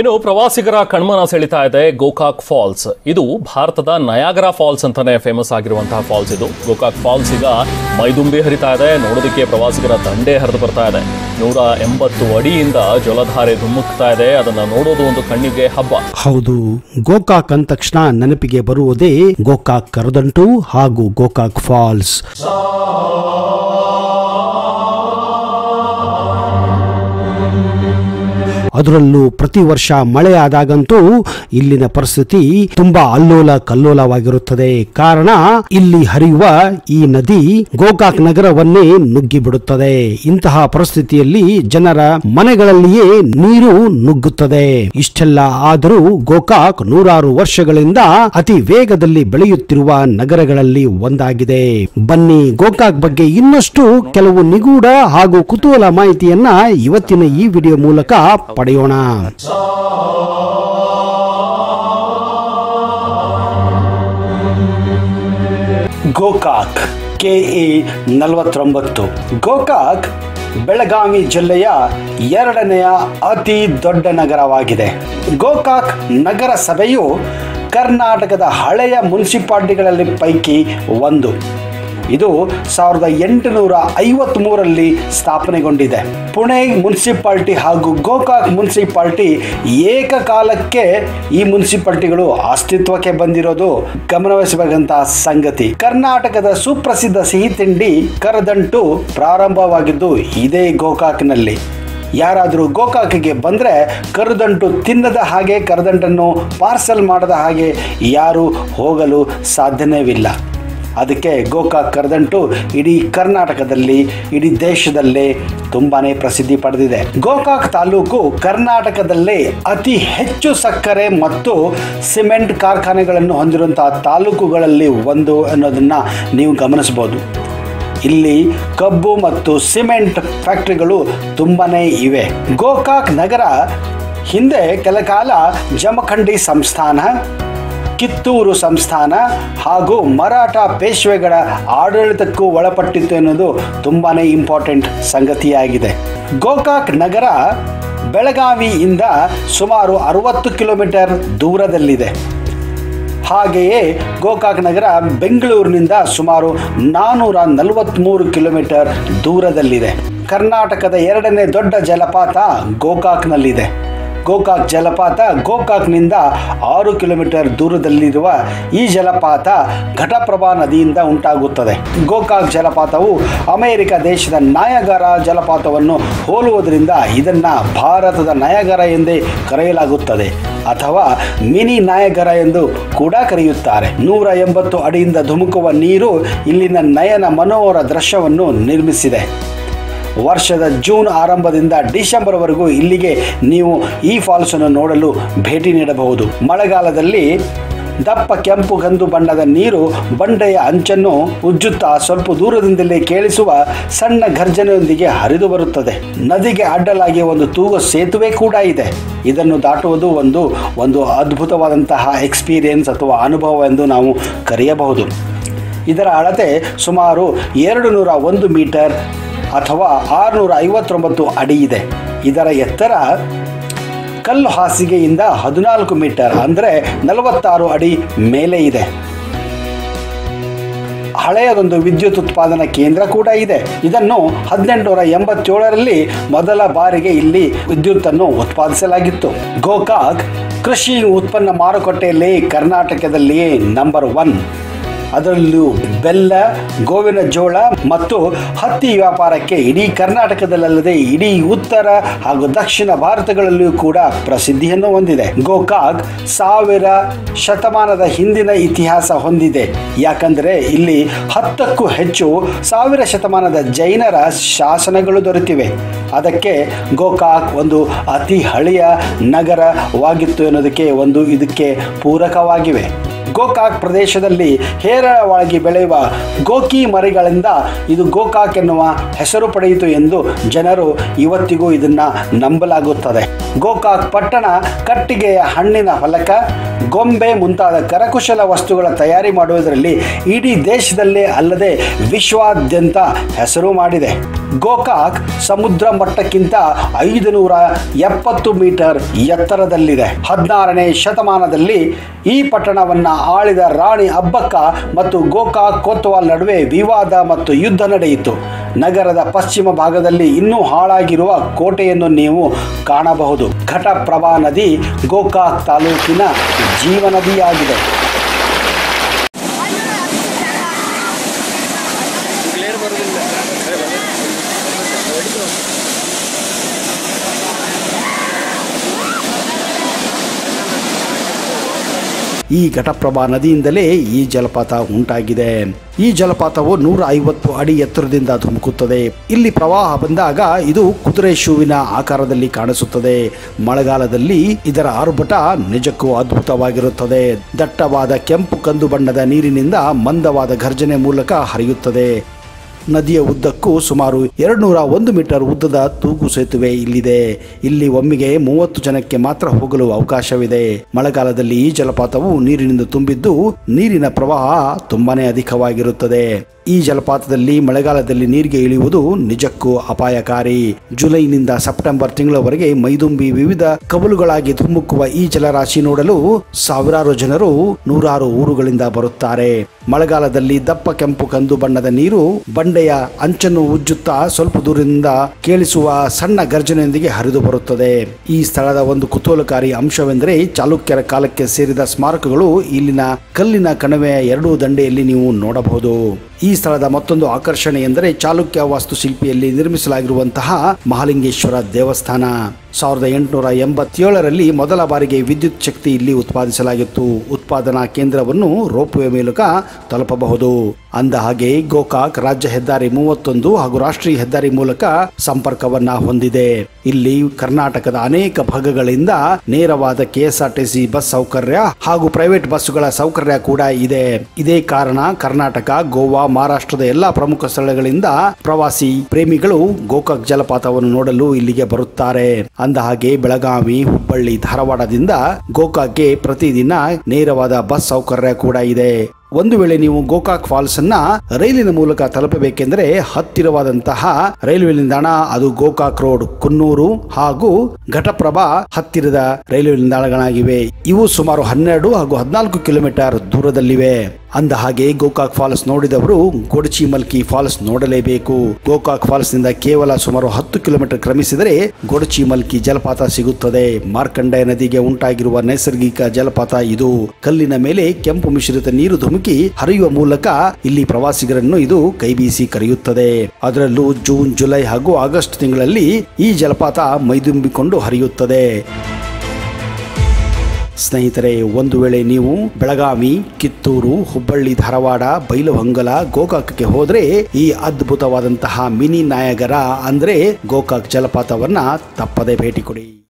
ಇನ್ನು ಪ್ರವಾಸಿಗರ ಕಣ್ಮನ ಸೆಳಿತಾ ಇದೆ ಗೋಕಾಕ್ ಫಾಲ್ಸ್. ಇದು ಭಾರತದ ನಯಾಗರ ಫಾಲ್ಸ್ ಅಂತಾನೆ ಫೇಮಸ್ ಆಗಿರುವಂತಹ ಫಾಲ್ಸ್ ಇದು. ಗೋಕಾಕ್ ಫಾಲ್ಸ್ ಈಗ ಮೈದುಂಬಿ ಹರಿತಾ ಇದೆ. ನೋಡೋದಕ್ಕೆ ಪ್ರವಾಸಿಗರ ದಂಡೆ ಹರಿದು ಬರ್ತಾ ಇದೆ. ನೂರ ಎಂಬತ್ತು ಅಡಿಯಿಂದ ಜಲಧಾರೆ ಧುಮ್ಮುಕ್ತಾ ಇದೆ. ಅದನ್ನ ನೋಡೋದು ಒಂದು ಕಣ್ಣಿಗೆ ಹಬ್ಬ. ಹೌದು, ಗೋಕಾಕ್ ಅಂದ ತಕ್ಷಣ ನೆನಪಿಗೆ ಬರುವುದೇ ಗೋಕಾಕ್ ಕರದಂಟು ಹಾಗೂ ಗೋಕಾಕ್ ಫಾಲ್ಸ್. ಅದರಲ್ಲೂ ಪ್ರತಿ ವರ್ಷ ಮಳೆ ಆದಾಗಂತೂ ಇಲ್ಲಿನ ಪರಿಸ್ಥಿತಿ ತುಂಬಾ ಅಲ್ಲೋಲ ಕಲ್ಲೋಲವಾಗಿರುತ್ತದೆ. ಕಾರಣ ಇಲ್ಲಿ ಹರಿಯುವ ಈ ನದಿ ಗೋಕಾಕ್ ನಗರವನ್ನೇ ನುಗ್ಗಿ ಬಿಡುತ್ತದೆ ಇಂತಹ ಪರಿಸ್ಥಿತಿಯಲ್ಲಿ ಜನರ ಮನೆಗಳಲ್ಲಿಯೇ ನೀರು ನುಗ್ಗುತ್ತದೆ. ಇಷ್ಟೆಲ್ಲ ಆದರೂ ಗೋಕಾಕ್ ನೂರಾರು ವರ್ಷಗಳಿಂದ ಅತಿ ವೇಗದಲ್ಲಿ ಬೆಳೆಯುತ್ತಿರುವ ನಗರಗಳಲ್ಲಿ ಒಂದಾಗಿದೆ. ಬನ್ನಿ ಗೋಕಾಕ್ ಬಗ್ಗೆ ಇನ್ನಷ್ಟು ಕೆಲವು ನಿಗೂಢ ಹಾಗೂ ಕುತೂಹಲ ಮಾಹಿತಿಯನ್ನ ಇವತ್ತಿನ ಈ ವಿಡಿಯೋ ಮೂಲಕ ಪಡೆಯೋಣ. ಗೋಕಾಕ್ ಕೆಎ ನಲವತ್ತೊಂಬತ್ತು. ಗೋಕಾಕ್, ಬೆಳಗಾವಿ ಜಿಲ್ಲೆಯ ಎರಡನೆಯ ಅತಿ ದೊಡ್ಡ ನಗರವಾಗಿದೆ. ಗೋಕಾಕ್ ನಗರಸಭೆಯು ಕರ್ನಾಟಕದ ಹಳೆಯ ಮುನ್ಸಿಪಾಲ್ಟಿಗಳಲ್ಲಿ ಪೈಕಿ ಒಂದು. ಇದು ಸಾವಿರದ ಎಂಟುನೂರ ಐವತ್ತ್ಮೂರರಲ್ಲಿ ಸ್ಥಾಪನೆಗೊಂಡಿದೆ. ಪುಣೆ ಮುನ್ಸಿಪಾಲ್ಟಿ ಹಾಗೂ ಗೋಕಾಕ್ ಮುನ್ಸಿಪಾಲ್ಟಿ ಏಕಕಾಲಕ್ಕೆ ಈ ಮುನ್ಸಿಪಾಲ್ಟಿಗಳು ಅಸ್ತಿತ್ವಕ್ಕೆ ಬಂದಿರೋದು ಗಮನವಹಿಸಬೇಕಂತಹ ಸಂಗತಿ. ಕರ್ನಾಟಕದ ಸುಪ್ರಸಿದ್ಧ ಸಿಹಿ ತಿಂಡಿ ಕರದಂಟು ಪ್ರಾರಂಭವಾಗಿದ್ದು ಇದೇ ಗೋಕಾಕ್ನಲ್ಲಿ. ಯಾರಾದರೂ ಗೋಕಾಕಿಗೆ ಬಂದರೆ ಕರದಂಟು ತಿನ್ನದ ಹಾಗೆ ಕರದಂಟನ್ನು ಪಾರ್ಸಲ್ ಮಾಡದ ಹಾಗೆ ಯಾರು ಹೋಗಲು ಸಾಧ್ಯನೇವಿಲ್ಲ ಅದಕ್ಕೆ ಗೋಕಾಕ್ ಕರೆದಂಟು ಇಡೀ ಕರ್ನಾಟಕದಲ್ಲಿ, ಇಡೀ ದೇಶದಲ್ಲೇ ತುಂಬಾನೇ ಪ್ರಸಿದ್ಧಿ ಪಡೆದಿದೆ. ಗೋಕಾಕ್ ತಾಲೂಕು ಕರ್ನಾಟಕದಲ್ಲೇ ಅತಿ ಹೆಚ್ಚು ಸಕ್ಕರೆ ಮತ್ತು ಸಿಮೆಂಟ್ ಕಾರ್ಖಾನೆಗಳನ್ನು ಹೊಂದಿರುವಂತಹ ತಾಲೂಕುಗಳಲ್ಲಿ ಒಂದು ಅನ್ನೋದನ್ನ ನೀವು ಗಮನಿಸಬಹುದು. ಇಲ್ಲಿ ಕಬ್ಬು ಮತ್ತು ಸಿಮೆಂಟ್ ಫ್ಯಾಕ್ಟ್ರಿಗಳು ತುಂಬಾನೇ ಇವೆ. ಗೋಕಾಕ್ ನಗರ ಹಿಂದೆ ಕೆಲ ಕಾಲ ಜಮಖಂಡಿ ಸಂಸ್ಥಾನ ಕಿತ್ತೂರು ಸಂಸ್ಥಾನ ಹಾಗೂ ಮರಾಠ ಪೇಶ್ವೆಗಳ ಆಡಳಿತಕ್ಕೂ ಒಳಪಟ್ಟಿತ್ತು ಎನ್ನುವುದು ತುಂಬಾನೇ ಇಂಪಾರ್ಟೆಂಟ್ ಸಂಗತಿಯಾಗಿದೆ. ಗೋಕಾಕ್ ನಗರ ಬೆಳಗಾವಿಯಿಂದ ಸುಮಾರು ಅರವತ್ತು ಕಿಲೋಮೀಟರ್ ದೂರದಲ್ಲಿದೆ. ಹಾಗೆಯೇ ಗೋಕಾಕ್ ನಗರ ಬೆಂಗಳೂರಿನಿಂದ ಸುಮಾರು ನಾನ್ನೂರ ನಲವತ್ತ್ಮೂರು ಕಿಲೋಮೀಟರ್ ದೂರದಲ್ಲಿದೆ. ಕರ್ನಾಟಕದ ಎರಡನೇ ದೊಡ್ಡ ಜಲಪಾತ ಗೋಕಾಕ್ನಲ್ಲಿದೆ. ಗೋಕಾಕ್ ಜಲಪಾತ ಗೋಕಾಕ್ನಿಂದ ಆರು ಕಿಲೋಮೀಟರ್ ದೂರದಲ್ಲಿರುವ ಈ ಜಲಪಾತ ಘಟಪ್ರಭಾ ನದಿಯಿಂದ ಉಂಟಾಗುತ್ತದೆ. ಗೋಕಾಕ್ ಜಲಪಾತವು ಅಮೆರಿಕ ದೇಶದ ನಾಯಗರ ಜಲಪಾತವನ್ನು ಹೋಲುವುದರಿಂದ ಇದನ್ನು ಭಾರತದ ನಯಗರ ಎಂದೇ ಕರೆಯಲಾಗುತ್ತದೆ ಅಥವಾ ಮಿನಿ ನಾಯಗರ ಎಂದು ಕೂಡ ಕರೆಯುತ್ತಾರೆ. ನೂರ ಎಂಬತ್ತು ಅಡಿಯಿಂದ ಧುಮುಕುವ ನೀರು ಇಲ್ಲಿನ ನಯನ ಮನೋಹರ ದೃಶ್ಯವನ್ನು ನಿರ್ಮಿಸಿದೆ. ವರ್ಷದ ಜೂನ್ ಆರಂಭದಿಂದ ಡಿಸೆಂಬರ್ವರೆಗೂ ಇಲ್ಲಿಗೆ ನೀವು ಈ ಫಾಲ್ಸ್ ಅನ್ನು ನೋಡಲು ಭೇಟಿ ನೀಡಬಹುದು. ಮಳೆಗಾಲದಲ್ಲಿ ದಪ್ಪ ಕೆಂಪು ಕಂದು ಬಣ್ಣದ ನೀರು ಬಂಡೆಯ ಅಂಚನ್ನು ಉಜ್ಜುತ್ತಾ ಸ್ವಲ್ಪ ದೂರದಿಂದಲೇ ಕೇಳಿಸುವ ಸಣ್ಣ ಘರ್ಜನೆಯೊಂದಿಗೆ ಹರಿದು ಬರುತ್ತದೆ. ನದಿಗೆ ಅಡ್ಡಲಾಗಿ ಒಂದು ತೂಗು ಸೇತುವೆ ಕೂಡ ಇದೆ. ಇದನ್ನು ದಾಟುವುದು ಒಂದು ಒಂದು ಅದ್ಭುತವಾದಂತಹ ಎಕ್ಸ್ಪೀರಿಯನ್ಸ್ ಅಥವಾ ಅನುಭವ ಎಂದು ನಾವು ಕರೆಯಬಹುದು. ಇದರ ಅಳತೆ ಸುಮಾರು ಎರಡು ನೂರ ಒಂದು ಮೀಟರ್ ಅಥವಾ ಆರುನೂರ ಐವತ್ತೊಂಬತ್ತು ಅಡಿ ಇದೆ. ಇದರ ಎತ್ತರ ಕಲ್ಲು ಹಾಸಿಗೆಯಿಂದ ಹದಿನಾಲ್ಕು ಮೀಟರ್ ಅಂದರೆ ನಲವತ್ತಾರು ಅಡಿ ಮೇಲೆ ಇದೆ. ಹಳೆಯದೊಂದು ವಿದ್ಯುತ್ ಉತ್ಪಾದನಾ ಕೇಂದ್ರ ಕೂಡ ಇದೆ. ಇದನ್ನು ಹದಿನೆಂಟುನೂರ ಎಂಬತ್ತೇಳರಲ್ಲಿ ಮೊದಲ ಬಾರಿಗೆ ಇಲ್ಲಿ ವಿದ್ಯುತ್ತನ್ನು ಉತ್ಪಾದಿಸಲಾಗಿತ್ತು. ಗೋಕಾಕ್ ಕೃಷಿ ಉತ್ಪನ್ನ ಮಾರುಕಟ್ಟೆಯಲ್ಲಿ ಕರ್ನಾಟಕದಲ್ಲಿಯೇ ನಂಬರ್ ಒನ್ ಅದರಲ್ಲೂ ಬೆಲ್ಲ, ಗೋವಿನ ಜೋಳ ಮತ್ತು ಹತ್ತಿ ವ್ಯಾಪಾರಕ್ಕೆ ಇಡೀ ಕರ್ನಾಟಕದಲ್ಲದೆ ಇಡೀ ಉತ್ತರ ಹಾಗೂ ದಕ್ಷಿಣ ಭಾರತಗಳಲ್ಲಿಯೂ ಕೂಡ ಪ್ರಸಿದ್ಧಿಯನ್ನು ಹೊಂದಿದೆ. ಗೋಕಾಕ್ ಸಾವಿರ ಶತಮಾನದ ಹಿಂದಿನ ಇತಿಹಾಸ ಹೊಂದಿದೆ. ಯಾಕಂದರೆ ಇಲ್ಲಿ ಹತ್ತಕ್ಕೂ ಹೆಚ್ಚು ಸಾವಿರ ಶತಮಾನದ ಜೈನರ ಶಾಸನಗಳು ದೊರೆತಿವೆ. ಅದಕ್ಕೆ ಗೋಕಾಕ್ ಒಂದು ಅತಿ ಹಳೆಯ ನಗರವಾಗಿತ್ತು ಎನ್ನುವುದಕ್ಕೆ ಒಂದು ಇದಕ್ಕೆ ಪೂರಕವಾಗಿವೆ. ಗೋಕಾಕ್ ಪ್ರದೇಶದಲ್ಲಿ ಹೇರಳವಾಗಿ ಬೆಳೆಯುವ ಗೋಕಿ ಮರಿಗಳಿಂದ ಇದು ಗೋಕಾಕ್ ಎನ್ನುವ ಹೆಸರು ಪಡೆಯಿತು ಎಂದು ಜನರು ಇವತ್ತಿಗೂ ಇದನ್ನು ನಂಬಲಾಗುತ್ತದೆ. ಗೋಕಾಕ್ ಪಟ್ಟಣ ಕಟ್ಟಿಗೆಯ ಹಣ್ಣಿನ ಫಲಕ ಗೊಂಬೆ ಮುಂತಾದ ಕರಕುಶಲ ವಸ್ತುಗಳ ತಯಾರಿ ಮಾಡುವುದರಲ್ಲಿ ಇಡೀ ದೇಶದಲ್ಲೇ ಅಲ್ಲದೆ ವಿಶ್ವಾದ್ಯಂತ ಹೆಸರು ಮಾಡಿದೆ. ಗೋಕಾಕ್ ಸಮುದ್ರ ಮಟ್ಟಕ್ಕಿಂತ ಐದು ನೂರ ಎಪ್ಪತ್ತು ಮೀಟರ್ ಎತ್ತರದಲ್ಲಿದೆ. ಹದಿನಾರನೇ ಶತಮಾನದಲ್ಲಿ ಈ ಪಟ್ಟಣವನ್ನ ಆಳಿದ ರಾಣಿ ಅಬ್ಬಕ್ಕ ಮತ್ತು ಗೋಕಾಕ್ ಕೋತ್ವಾಲ್ ನಡುವೆ ವಿವಾದ ಮತ್ತು ಯುದ್ಧ ನಡೆಯಿತು. ನಗರದ ಪಶ್ಚಿಮ ಭಾಗದಲ್ಲಿ ಇನ್ನೂ ಹಾಳಾಗಿರುವ ಕೋಟೆಯನ್ನು ನೀವು ಕಾಣಬಹುದು. ಘಟಪ್ರಭಾ ನದಿ ಗೋಕಾಕ್ ತಾಲೂಕಿನ ಜೀವನದಿಯಾಗಿದೆ. ಈ ಘಟಪ್ರಭಾ ನದಿಯಿಂದಲೇ ಈ ಜಲಪಾತ ಉಂಟಾಗಿದೆ. ಈ ಜಲಪಾತವು ನೂರ ಐವತ್ತು ಅಡಿ ಎತ್ತರದಿಂದ ಧುಮುಕುತ್ತದೆ. ಇಲ್ಲಿ ಪ್ರವಾಹ ಬಂದಾಗ ಇದು ಕುದುರೆ ಶೂವಿನ ಆಕಾರದಲ್ಲಿ ಕಾಣಿಸುತ್ತದೆ. ಮಳೆಗಾಲದಲ್ಲಿ ಇದರ ಆರ್ಭಟ ನಿಜಕ್ಕೂ ಅದ್ಭುತವಾಗಿರುತ್ತದೆ. ದಟ್ಟವಾದ ಕೆಂಪು ಕಂದು ಬಣ್ಣದ ನೀರಿನಿಂದ ಮಂದವಾದ ಘರ್ಜನೆ ಮೂಲಕ ಹರಿಯುತ್ತದೆ. ನದಿಯ ಉದ್ದಕ್ಕೂ ಸುಮಾರು ಎರಡ್ನೂರ ಒಂದು ಮೀಟರ್ ಉದ್ದದ ತೂಗು ಸೇತುವೆ ಇಲ್ಲಿದೆ. ಇಲ್ಲಿ ಒಮ್ಮೆಗೆ ಮೂವತ್ತು ಜನಕ್ಕೆ ಮಾತ್ರ ಹೋಗಲು ಅವಕಾಶವಿದೆ. ಮಳೆಗಾಲದಲ್ಲಿ ಈ ಜಲಪಾತವು ನೀರಿನಿಂದ ತುಂಬಿದ್ದು ನೀರಿನ ಪ್ರವಾಹ ತುಂಬಾನೇ ಅಧಿಕವಾಗಿರುತ್ತದೆ. ಈ ಜಲಪಾತದಲ್ಲಿ ಮಳೆಗಾಲದಲ್ಲಿ ನೀರಿಗೆ ಇಳಿಯುವುದು ನಿಜಕ್ಕೂ ಅಪಾಯಕಾರಿ. ಜುಲೈನಿಂದ ಸೆಪ್ಟೆಂಬರ್ ತಿಂಗಳವರೆಗೆ ಮೈದುಂಬಿ ವಿವಿಧ ಕವಲುಗಳಾಗಿ ಧುಮುಕುವ ಈ ಜಲರಾಶಿ ನೋಡಲು ಸಾವಿರಾರು ಜನರು ನೂರಾರು ಊರುಗಳಿಂದ ಬರುತ್ತಾರೆ. ಮಳೆಗಾಲದಲ್ಲಿ ದಪ್ಪ ಕೆಂಪು ಕಂದು ಬಣ್ಣದ ನೀರು ಬಂಡೆಯ ಅಂಚನ್ನು ಉಜ್ಜುತ್ತಾ ಸ್ವಲ್ಪ ದೂರದಿಂದ ಕೇಳಿಸುವ ಸಣ್ಣ ಗರ್ಜನೆಯೊಂದಿಗೆ ಹರಿದು ಬರುತ್ತದೆ. ಈ ಸ್ಥಳದ ಒಂದು ಕುತೂಹಲಕಾರಿ ಅಂಶವೆಂದರೆ ಚಾಲುಕ್ಯರ ಕಾಲಕ್ಕೆ ಸೇರಿದ ಸ್ಮಾರಕಗಳು ಇಲ್ಲಿನ ಕಲ್ಲಿನ ಕಣವೆಯ ಎರಡೂ ದಂಡೆಯಲ್ಲಿ ನೀವು ನೋಡಬಹುದು. ಈ ಸ್ಥಳದ ಮತ್ತೊಂದು ಆಕರ್ಷಣೆ ಎಂದರೆ ಚಾಲುಕ್ಯ ವಾಸ್ತುಶಿಲ್ಪಿಯಲ್ಲಿ ನಿರ್ಮಿಸಲಾಗಿರುವಂತಹ ಮಹಾಲಿಂಗೇಶ್ವರ ದೇವಸ್ಥಾನ. ಸಾವಿರದ ಎಂಟುನೂರ ಎಂಬತ್ತೇಳರಲ್ಲಿ ಮೊದಲ ಬಾರಿಗೆ ವಿದ್ಯುತ್ ಶಕ್ತಿ ಇಲ್ಲಿ ಉತ್ಪಾದಿಸಲಾಗಿತ್ತು. ಉತ್ಪಾದನಾ ಕೇಂದ್ರವನ್ನು ರೋಪ್ವೇ ಮೂಲಕ ತಲುಪಬಹುದು. ಅಂದ ಹಾಗೆ ಗೋಕಾಕ್ ರಾಜ್ಯ ಹೆದ್ದಾರಿ ಮೂವತ್ತೊಂದು ಹಾಗೂ ರಾಷ್ಟ್ರೀಯ ಹೆದ್ದಾರಿ ಮೂಲಕ ಸಂಪರ್ಕವನ್ನ ಹೊಂದಿದೆ. ಇಲ್ಲಿ ಕರ್ನಾಟಕದ ಅನೇಕ ಭಾಗಗಳಿಂದ ನೇರವಾದ ಕೆಎಸ್ಆರ್ಟಿಸಿ ಬಸ್ ಸೌಕರ್ಯ ಹಾಗೂ ಪ್ರೈವೇಟ್ ಬಸ್ಸುಗಳ ಸೌಕರ್ಯ ಕೂಡ ಇದೆ. ಇದೇ ಕಾರಣ ಕರ್ನಾಟಕ, ಗೋವಾ, ಮಹಾರಾಷ್ಟ್ರದ ಎಲ್ಲಾ ಪ್ರಮುಖ ಸ್ಥಳಗಳಿಂದ ಪ್ರವಾಸಿ ಪ್ರೇಮಿಗಳು ಗೋಕಾಕ್ ಜಲಪಾತವನ್ನು ನೋಡಲು ಇಲ್ಲಿಗೆ ಬರುತ್ತಾರೆ. ಅಂದ ಹಾಗೆ ಬೆಳಗಾವಿ ಹುಬ್ಬಳ್ಳಿ ಧಾರವಾಡದಿಂದ ಗೋಕಾಕ್ಗೆ ಪ್ರತಿದಿನ ನೇರವಾದ ಬಸ್ ಸೌಕರ್ಯ ಕೂಡ ಇದೆ. ಒಂದು ವೇಳೆ ನೀವು ಗೋಕಾಕ್ ಫಾಲ್ಸ್ ಅನ್ನ ರೈಲಿನ ಮೂಲಕ ತಲುಪಬೇಕೆಂದರೆ ಹತ್ತಿರವಾದಂತಹ ರೈಲ್ವೆ ನಿಲ್ದಾಣ, ಅದು ಗೋಕಾಕ್ ರೋಡ್, ಕುನ್ನೂರು ಹಾಗೂ ಘಟಪ್ರಭಾ ಹತ್ತಿರದ ರೈಲ್ವೆ ನಿಲ್ದಾಣಗಳಾಗಿವೆ. ಇವು ಸುಮಾರು ಹನ್ನೆರಡು ಹಾಗೂ ಹದಿನಾಲ್ಕು ಕಿಲೋಮೀಟರ್ ದೂರದಲ್ಲಿವೆ. ಅಂದ ಹಾಗೆ ಗೋಕಾಕ್ ಫಾಲ್ಸ್ ನೋಡಿದವರು ಗೊಡಚಿ ಮಲ್ಕಿ ಫಾಲ್ಸ್ ನೋಡಲೇಬೇಕು. ಗೋಕಾಕ್ ಫಾಲ್ಸ್ನಿಂದ ಕೇವಲ ಸುಮಾರು ಹತ್ತು ಕಿಲೋಮೀಟರ್ ಕ್ರಮಿಸಿದರೆ ಗೊಡಚಿ ಮಲ್ಕಿ ಜಲಪಾತ ಸಿಗುತ್ತದೆ. ಮಾರ್ಕಂಡೆ ನದಿಗೆ ಉಂಟಾಗಿರುವ ನೈಸರ್ಗಿಕ ಜಲಪಾತ ಇದು. ಕಲ್ಲಿನ ಮೇಲೆ ಕೆಂಪು ಮಿಶ್ರಿತ ನೀರು ಹರಿಯುವ ಮೂಲಕ ಇಲ್ಲಿ ಪ್ರವಾಸಿಗರನ್ನು ಇದು ಕೈಬೀಸಿ ಕರೆಯುತ್ತದೆ. ಅದರಲ್ಲೂ ಜೂನ್, ಜುಲೈ ಹಾಗೂ ಆಗಸ್ಟ್ ತಿಂಗಳಲ್ಲಿ ಈ ಜಲಪಾತ ಮೈದುಂಬಿಕೊಂಡು ಹರಿಯುತ್ತದೆ. ಸ್ನೇಹಿತರೆ, ಒಂದು ವೇಳೆ ನೀವು ಬೆಳಗಾವಿ, ಕಿತ್ತೂರು, ಹುಬ್ಬಳ್ಳಿ, ಧಾರವಾಡ, ಬೈಲಹೊಂಗಲ ಗೋಕಾಕ್ಗೆ ಹೋದ್ರೆ ಈ ಅದ್ಭುತವಾದಂತಹ ಮಿನಿ ನಾಯಗರ ಅಂದ್ರೆ ಗೋಕಾಕ್ ಜಲಪಾತವನ್ನ ತಪ್ಪದೆ ಭೇಟಿ ಕೊಡಿ.